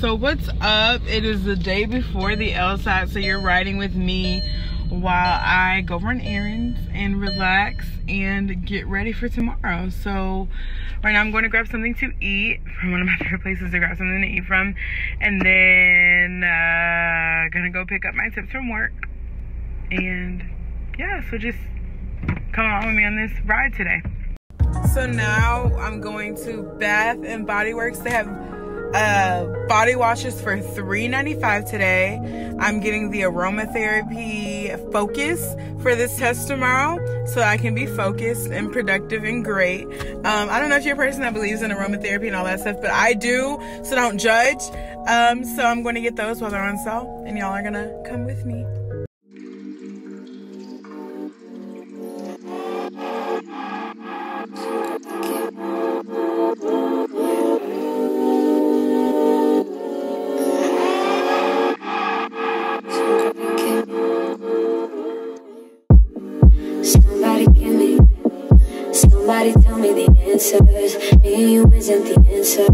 So what's up? It is the day before the LSAT, so you're riding with me while I go run errands and relax and get ready for tomorrow. So right now I'm going to grab something to eat from one of my favorite places to grab something to eat from. And then uh, gonna go pick up my tips from work. And yeah, so just come along with me on this ride today. So now I'm going to Bath and Body Works. They have uh, body washes for $3.95 today. I'm getting the aromatherapy focus for this test tomorrow so I can be focused and productive and great. Um, I don't know if you're a person that believes in aromatherapy and all that stuff, but I do, so don't judge. Um, so I'm going to get those while they're on sale, and y'all are going to come with me. Somebody tell me the answers. Me you isn't the answer.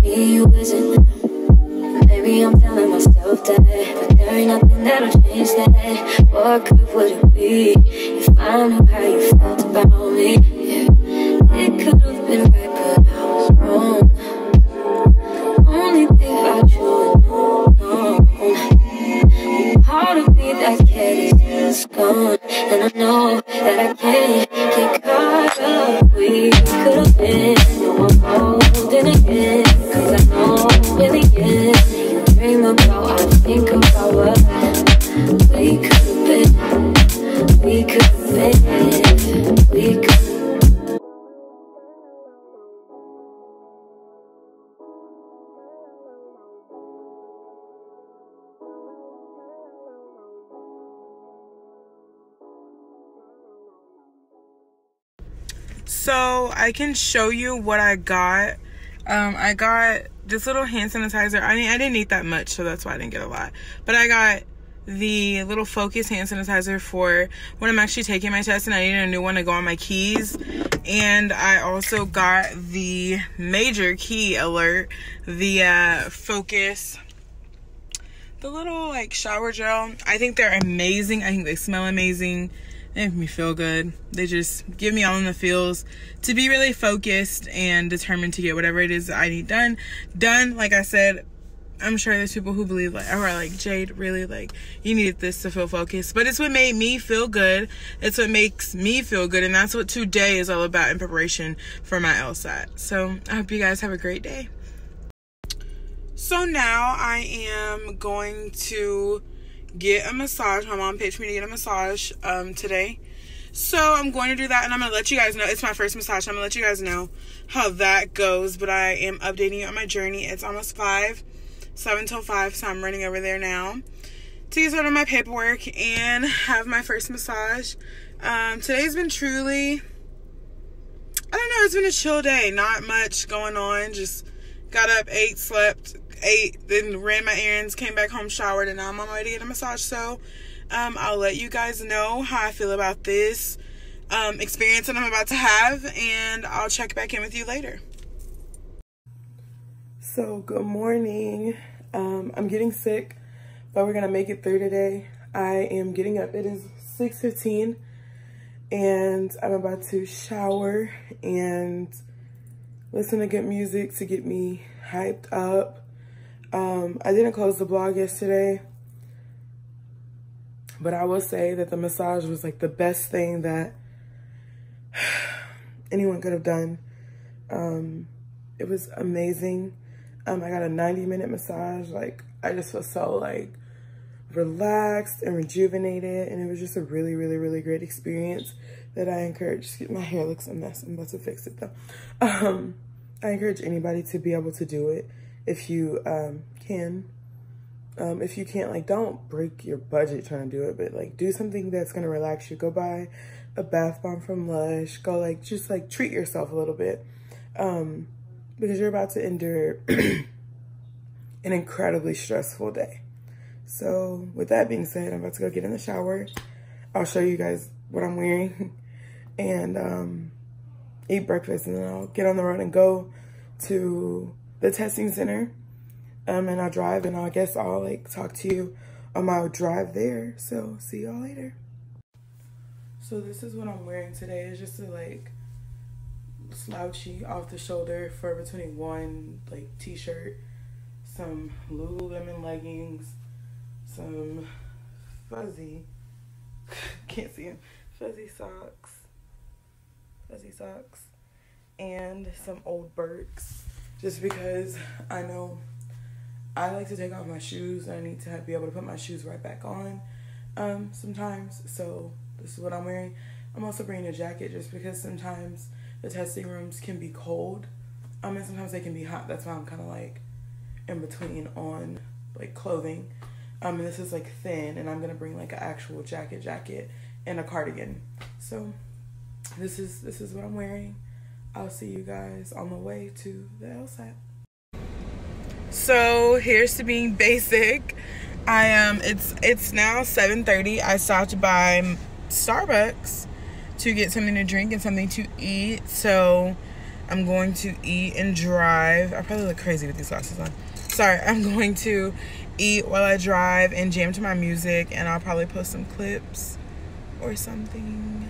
Me you isn't. Maybe I'm telling myself that, but there ain't nothing that'll change that. What good would it be if I knew how you felt about me? Yeah, it could have been right, but I was wrong. Only you and no, no. Part of me that carries is gone, So I can show you what I got. Um, I got this little hand sanitizer. I mean, I didn't need that much, so that's why I didn't get a lot. But I got the little focus hand sanitizer for when I'm actually taking my test and I need a new one to go on my keys. And I also got the major key alert, the uh, focus the little like shower gel i think they're amazing i think they smell amazing Eh, make me feel good. They just give me all in the feels. To be really focused and determined to get whatever it is that i need done done like i said i'm sure there's people who believe like or like jade really like you needed this to feel focused. But it's what made me feel good. It's what makes me feel good. And that's what today is all about in preparation for my lsat so i hope you guys have a great day. So now I am going to get a massage. My mom paid for me to get a massage um, today. So I'm going to do that and I'm going to let you guys know. It's my first massage. I'm going to let you guys know how that goes. But I am updating you on my journey. It's almost 5, 7 till 5. So I'm running over there now to get started on my paperwork and have my first massage. Um, today's been truly, I don't know, it's been a chill day. Not much going on. Just got up, ate, slept, ate, then ran my errands, came back home, showered, and now I'm on my way to get a massage. So, um, I'll let you guys know how I feel about this um, experience that I'm about to have, and I'll check back in with you later. So, good morning. Um, I'm getting sick, but we're gonna make it through today. I am getting up. It is 6:15, and I'm about to shower and listen to good music to get me hyped up. Um, I didn't close the vlog yesterday, but I will say that the massage was like the best thing that anyone could have done. Um, it was amazing. Um, I got a 90 minute massage. Like, I just feel so like relaxed and rejuvenated. And it was just a really, really, really great experience that I encourage. My hair looks a mess. I'm about to fix it though. Um, I encourage anybody to be able to do it if you um, can. Um, if you can't, like, don't break your budget trying to do it, but like, do something that's gonna relax you. Go buy a bath bomb from Lush. Go like, just like treat yourself a little bit, um, because you're about to endure an incredibly stressful day. So, with that being said, I'm about to go get in the shower. I'll show you guys what I'm wearing and um, eat breakfast, and then I'll get on the road and go to the testing center Um, and I'll drive, and I guess I'll like talk to you on my drive there. So see y'all later. So this is what I'm wearing today. It's just a like slouchy off the shoulder Forever 21 like t-shirt, some Lululemon leggings, some fuzzy can't see him fuzzy socks, fuzzy socks, and some old Birks. Just because I know I like to take off my shoes. I need to have, be able to put my shoes right back on um, sometimes. So this is what I'm wearing. I'm also bringing a jacket just because sometimes the testing rooms can be cold. I mean, sometimes they can be hot. That's why I'm kind of like in between on like clothing. Um, and this is like thin, and I'm gonna bring like an actual jacket, jacket, and a cardigan. So this is this is what I'm wearing. I'll see you guys on the way to the LSAT. So here's to being basic. I am. Um, it's it's now 7:30. I stopped by Starbucks to get something to drink and something to eat. So I'm going to eat and drive. I probably look crazy with these glasses on. Sorry, I'm going to eat while I drive and jam to my music, and I'll probably post some clips or something.